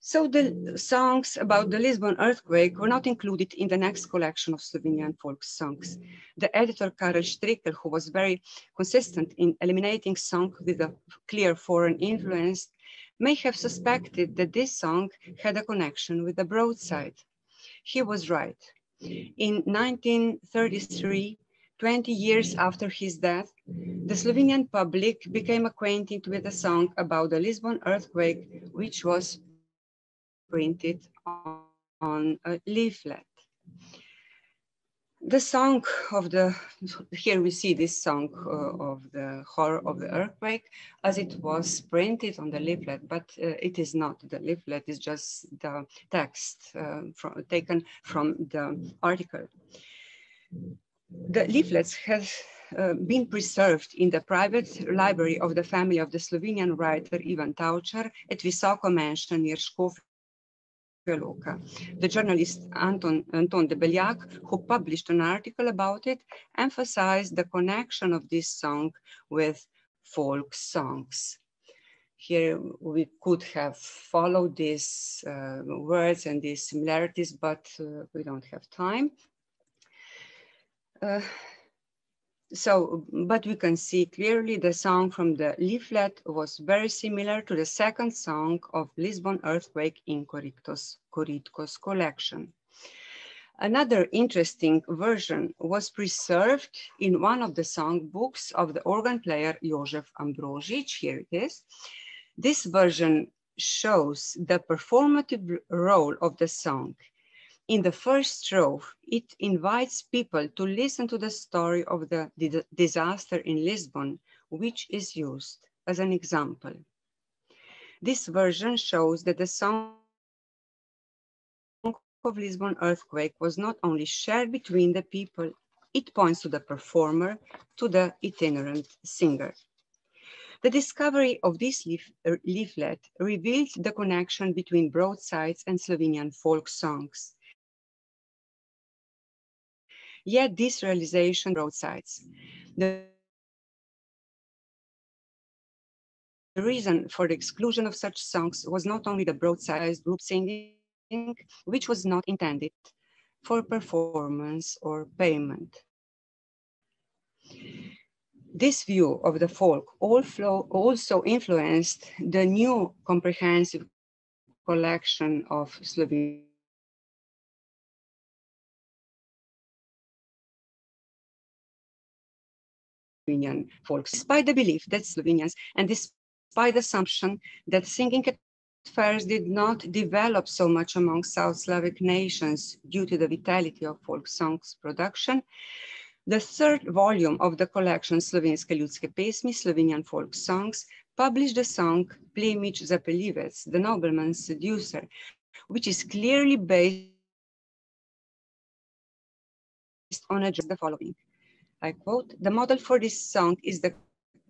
So the songs about the Lisbon earthquake were not included in the next collection of Slovenian folk songs. The editor Karel Štrekelj, who was very consistent in eliminating songs with a clear foreign influence, may have suspected that this song had a connection with the broadside. He was right. In 1933, 20 years after his death, the Slovenian public became acquainted with a song about the Lisbon earthquake, which was printed on a leaflet the song of the, here we see this song uh, of the horror of the earthquake as it was printed on the leaflet, but uh, it is not the leaflet, it's just the text uh, from, taken from the article. The leaflets have uh, been preserved in the private library of the family of the Slovenian writer Ivan Tavčar at Visoko Mansion near Škofja the journalist Anton, Anton Debeljak, who published an article about it, emphasized the connection of this song with folk songs. Here we could have followed these uh, words and these similarities, but uh, we don't have time. Uh, so, but we can see clearly the song from the leaflet was very similar to the second song of Lisbon earthquake in Korytko's collection. Another interesting version was preserved in one of the song books of the organ player Jozef Ambrozic, here it is. This version shows the performative role of the song in the first strophe, it invites people to listen to the story of the disaster in Lisbon, which is used as an example. This version shows that the song of Lisbon earthquake was not only shared between the people, it points to the performer, to the itinerant singer. The discovery of this leaf, leaflet revealed the connection between broadsides and Slovenian folk songs. Yet this realization broadsides. The, the reason for the exclusion of such songs was not only the broadside group singing, which was not intended for performance or payment. This view of the folk also influenced the new comprehensive collection of Slovenian Slovenian folks, despite the belief that Slovenians and despite the assumption that singing at fairs did not develop so much among South Slavic nations due to the vitality of folk songs production, the third volume of the collection Slovenske ljudske pesmi, Slovenian folk songs, published the song Plemič Zapeljivec, the nobleman's seducer, which is clearly based on a, the following. I quote, the model for this song is the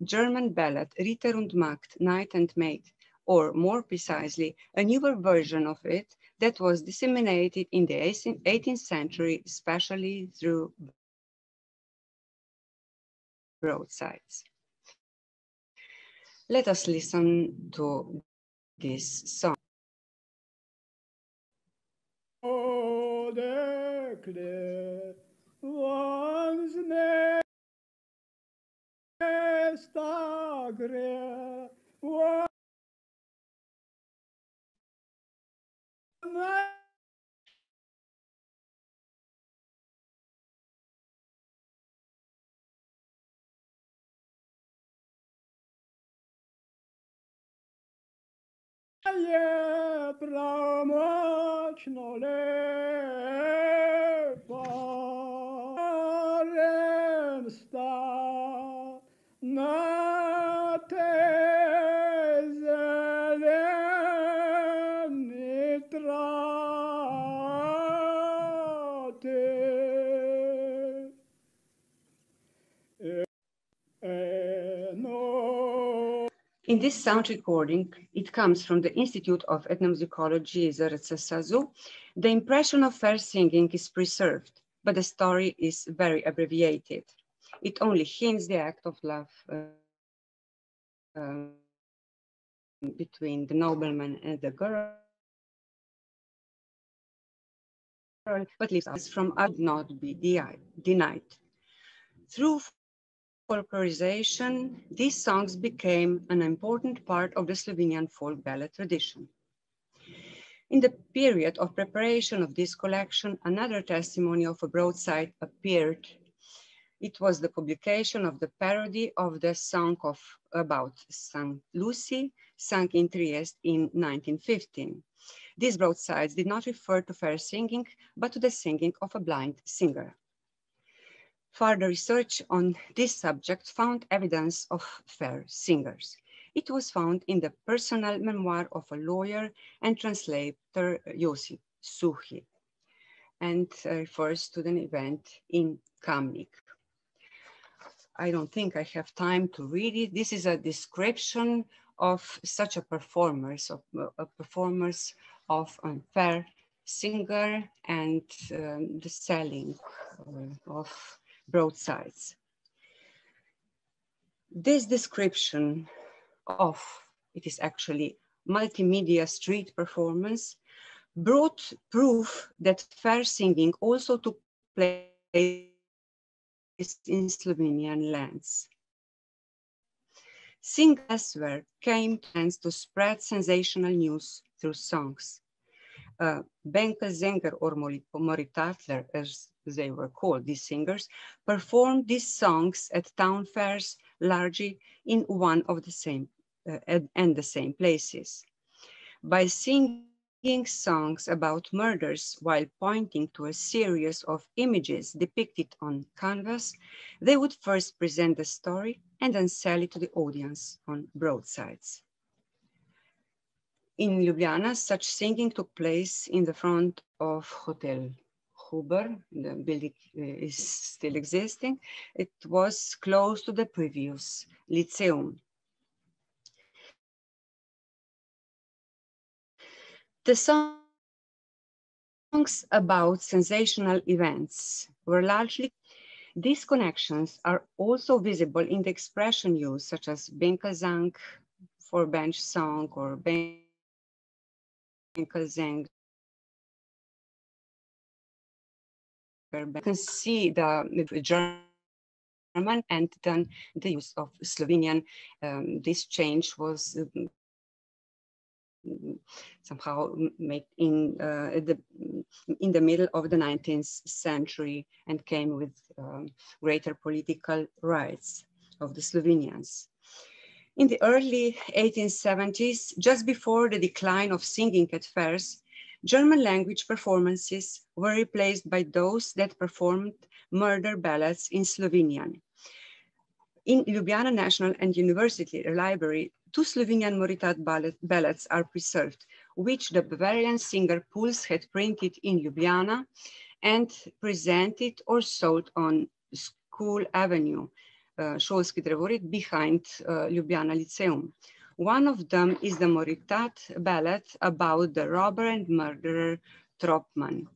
German ballad Ritter und Magd, Knight and Maid, or more precisely, a newer version of it that was disseminated in the 18th century, especially through broadsides. Let us listen to this song. Oh, one's nesta gre, one je pramočno. In this sound recording, it comes from the Institute of Ethnomusicology, ZRC The impression of fair singing is preserved but the story is very abbreviated. It only hints the act of love um, between the nobleman and the girl, but leaves us from would not be denied. Through folklorization, these songs became an important part of the Slovenian folk ballad tradition. In the period of preparation of this collection, another testimony of a broadside appeared. It was the publication of the parody of the song of about St. Lucy, sung in Trieste in 1915. These broadsides did not refer to fair singing, but to the singing of a blind singer. Further research on this subject found evidence of fair singers. It was found in the personal memoir of a lawyer and translator, Josip Suhi, and uh, refers to an event in Kamnik. I don't think I have time to read it. This is a description of such a performers, of a performers of unfair singer and um, the selling uh, of broadsides. This description of, it is actually multimedia street performance, brought proof that fair singing also took place in Slovenian lands. Singers were came plans to spread sensational news through songs. Uh, Bänkelsänger or Moritatler, as they were called, these singers, performed these songs at town fairs largely in one of the same uh, and the same places. By singing songs about murders while pointing to a series of images depicted on canvas, they would first present the story and then sell it to the audience on broadsides. in Ljubljana, such singing took place in the front of Hotel Huber. The building uh, is still existing. It was close to the previous Lyceum. The songs about sensational events were largely these connections are also visible in the expression used, such as Benkazang for bench song or Benkazang. You can see the German and then the use of Slovenian. Um, this change was somehow made in uh, the in the middle of the 19th century and came with um, greater political rights of the Slovenians. In the early 1870s, just before the decline of singing at fairs, German language performances were replaced by those that performed murder ballads in Slovenian. In Ljubljana National and University Library, two Slovenian Moritat ballads are preserved, which the Bavarian singer Puls had printed in Ljubljana and presented or sold on School Avenue, uh, Šolski drevored, behind uh, Ljubljana Lyceum. One of them is the Moritat ballad about the robber and murderer Troppmann.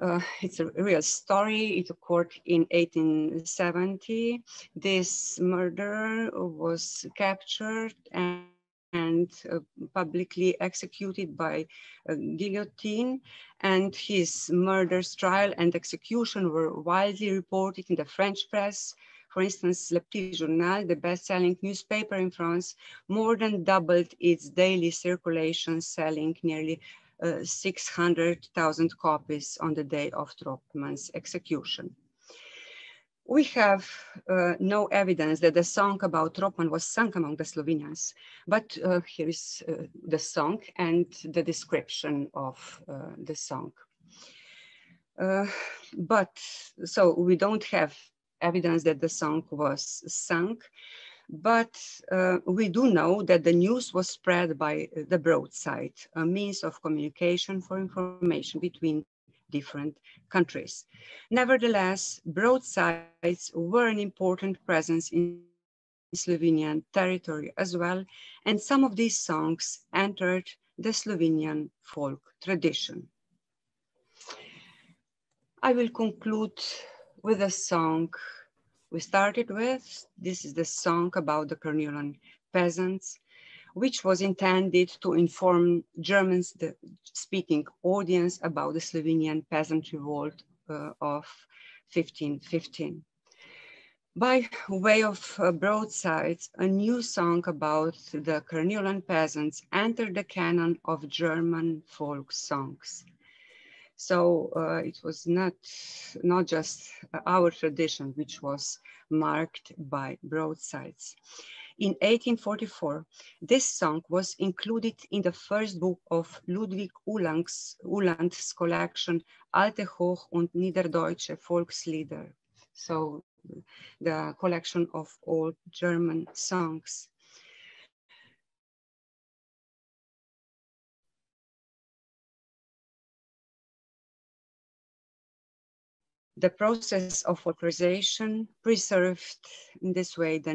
Uh, it's a real story. It occurred in 1870. This murderer was captured and, and uh, publicly executed by guillotine. And his murder's trial and execution were widely reported in the French press. For instance, Le Petit Journal, the best-selling newspaper in France, more than doubled its daily circulation, selling nearly uh, 600,000 copies on the day of Troppmann's execution. We have uh, no evidence that the song about Troppmann was sung among the Slovenians, but uh, here is uh, the song and the description of uh, the song. Uh, but so we don't have evidence that the song was sung, but uh, we do know that the news was spread by the broadside, a means of communication for information between different countries. Nevertheless, broadsides were an important presence in Slovenian territory as well, and some of these songs entered the Slovenian folk tradition. I will conclude with a song we started with. This is the song about the Carniolan peasants, which was intended to inform Germans, the speaking audience about the Slovenian peasant revolt uh, of 1515. By way of uh, broadsides, a new song about the Carniolan peasants entered the canon of German folk songs. So uh, it was not, not just our tradition, which was marked by broadsides. In 1844, this song was included in the first book of Ludwig Uhland's, Uhland's collection Alte Hoch- und Niederdeutsche Volkslieder. So the collection of old German songs. The process of authorization preserved in this way the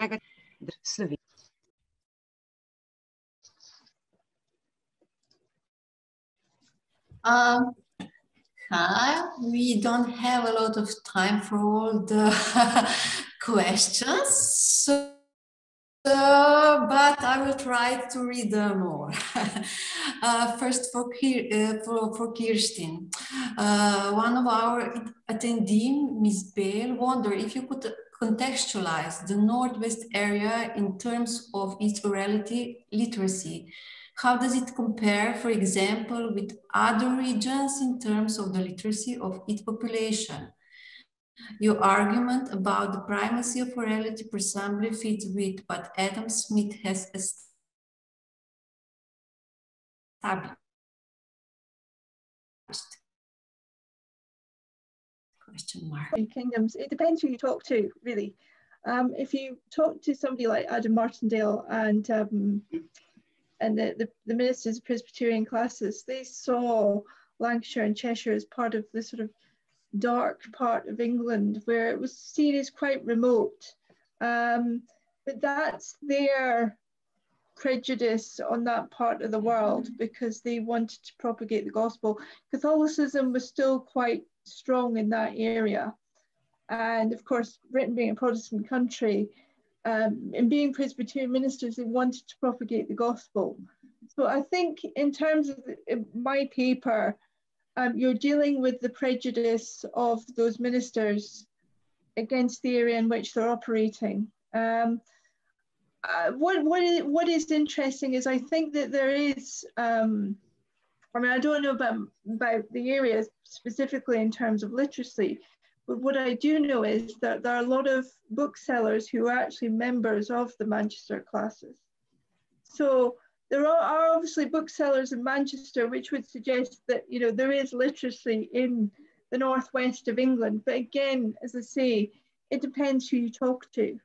negative Slovene. Um, hi, we don't have a lot of time for all the <laughs> questions. So uh, but I will try to read them all. <laughs> uh, first, for, uh, for, for Kirsteen, uh, one of our attendees, Ms. Bale, wondered if you could contextualize the Northwest area in terms of its orality literacy. How does it compare, for example, with other regions in terms of the literacy of its population? Your argument about the primacy of orality presumably fits with what Adam Smith has established. Question mark. Kingdoms. It depends who you talk to, really. Um, if you talk to somebody like Adam Martindale and um, and the, the, the, ministers of Presbyterian classes, they saw Lancashire and Cheshire as part of the sort of dark part of England where it was seen as quite remote. Um, but that's their prejudice on that part of the world because they wanted to propagate the gospel. Catholicism was still quite strong in that area. And of course, Britain being a Protestant country, um, and being Presbyterian ministers, they wanted to propagate the gospel. So I think in terms of the, my paper, um, you're dealing with the prejudice of those ministers against the area in which they're operating. Um, uh, what, what, is, what is interesting is I think that there is, um, I mean, I don't know about, about the areas specifically in terms of literacy, but what I do know is that there are a lot of booksellers who are actually members of the Manchester classis. So there are, are obviously booksellers in Manchester, which would suggest that you know there is literacy in the northwest of England. But again, as I say, it depends who you talk to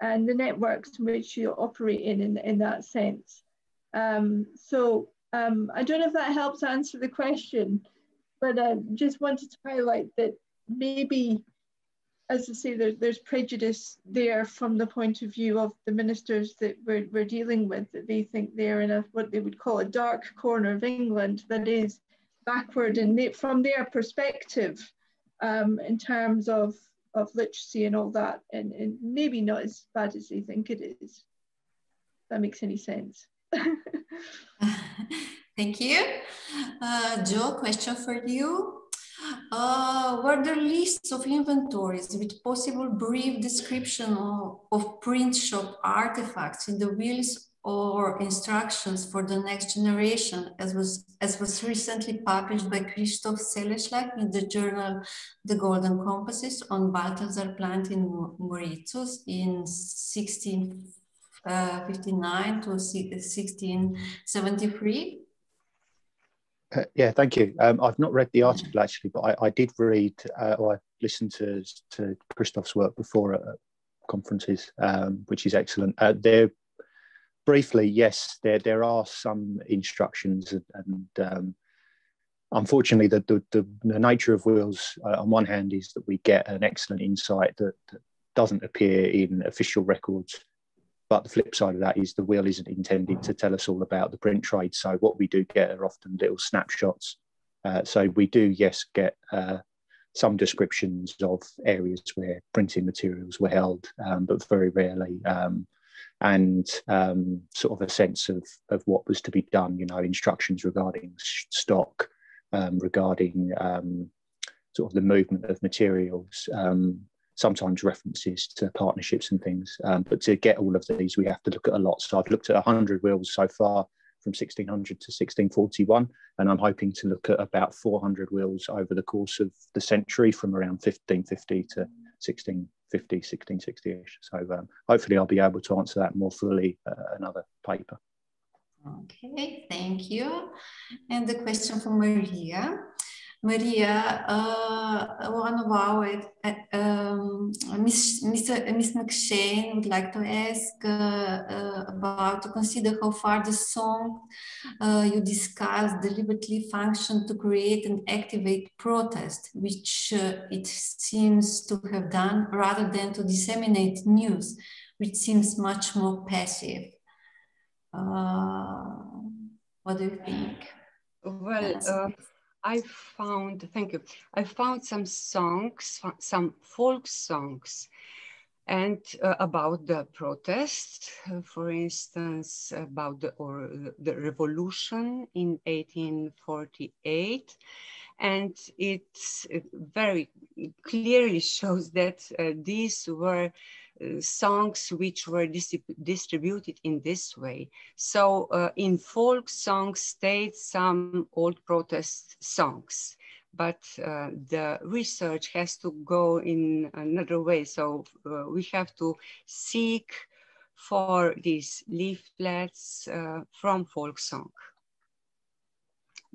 and the networks in which you operate in in, in that sense. Um, so um, I don't know if that helps answer the question, but I just wanted to highlight that maybe as I say, there, there's prejudice there from the point of view of the ministers that we're, we're dealing with, that they think they're in a what they would call a dark corner of England that is backward and they, from their perspective um, in terms of, of literacy and all that, and, and maybe not as bad as they think it is. That makes any sense. <laughs> <laughs> Thank you. Uh, Joe, question for you. Uh, were there lists of inventories with possible brief description of, of print shop artifacts in the wills or instructions for the next generation, as was as was recently published by Christoph Seleschlag in the journal The Golden Compasses on Balthasar Plant in Mauritius in 1659 uh, to 1673. Uh, yeah, thank you. Um, I've not read the article actually, but I, I did read uh, or I listened to to Christoph's work before at, conferences, um, which is excellent. Uh, there, briefly, yes, there there are some instructions, and, and um, unfortunately, the, the, the nature of wills uh, on one hand is that we get an excellent insight that, that doesn't appear in official records but the flip side of that is the will isn't intended to tell us all about the print trade. So what we do get are often little snapshots. Uh, so we do, yes, get uh, some descriptions of areas where printing materials were held, um, but very rarely. Um, and um, sort of a sense of, of what was to be done, you know, instructions regarding stock, um, regarding um, sort of the movement of materials, um, sometimes references to partnerships and things. Um, but to get all of these, we have to look at a lot. So I've looked at 100 wills so far from 1600 to 1641, and I'm hoping to look at about 400 wills over the course of the century from around 1550 to 1650, 1660-ish. So um, hopefully I'll be able to answer that more fully uh, another paper. Okay, thank you. And the question from Maria. Maria, uh, one of our um, Miss, Mr. Miss McShane would like to ask uh, uh, about to consider how far the song uh, you discussed deliberately functioned to create and activate protest, which uh, it seems to have done, rather than to disseminate news, which seems much more passive. Uh, what do you think? Well, I found, thank you, I found some songs, some folk songs and uh, about the protest, uh, for instance, about the, or the revolution in 1848. And it very clearly shows that uh, these were songs which were distributed in this way. So uh, in folk songs stayed some old protest songs, but uh, the research has to go in another way. So uh, we have to seek for these leaflets uh, from folk song.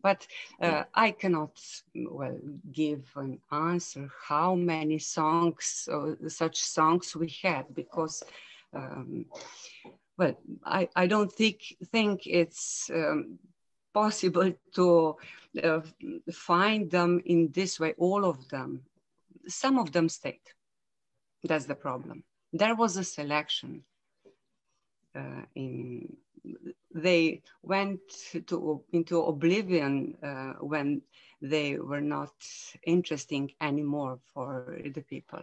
But uh, I cannot, well, give an answer how many songs, such songs we had, because, um, well, I, I don't think, think it's um, possible to uh, find them in this way, all of them. Some of them stayed. That's the problem. There was a selection uh, in they went to into oblivion uh, when they were not interesting anymore for the people.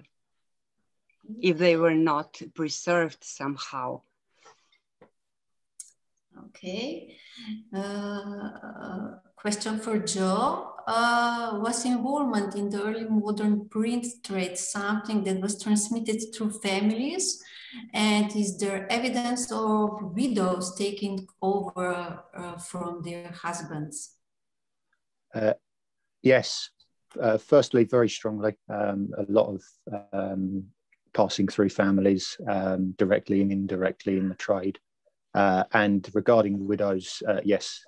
If they were not preserved somehow. Okay. Uh, question for joe. Uh, was involvement in the early modern print trade something that was transmitted through families and is there evidence of widows taking over uh, from their husbands? Uh, yes. Uh, firstly, very strongly. Um, a lot of um, passing through families um, directly and indirectly in the trade. Uh, and regarding widows, uh, yes,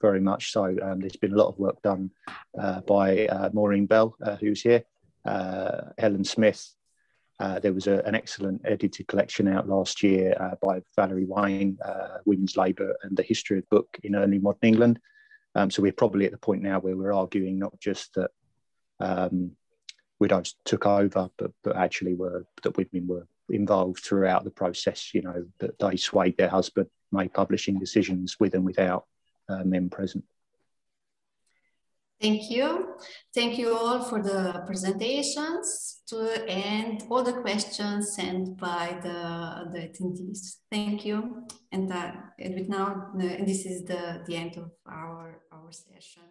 very much so. Um, there's been a lot of work done uh, by Maureen Bell, who's here, Helen Smith, uh, there was a, an excellent edited collection out last year uh, by Valerie Wayne, uh, Women's Labour and the History of Book in Early Modern England. Um, so we're probably at the point now where we're arguing not just that um, widows took over, but, but actually were that women were involved throughout the process, you know, that they swayed their husband, made publishing decisions with and without uh, men present. Thank you. Thank you all for the presentations to, and all the questions sent by the, the attendees. Thank you. And, uh, and now, uh, this is the, the end of our, our session.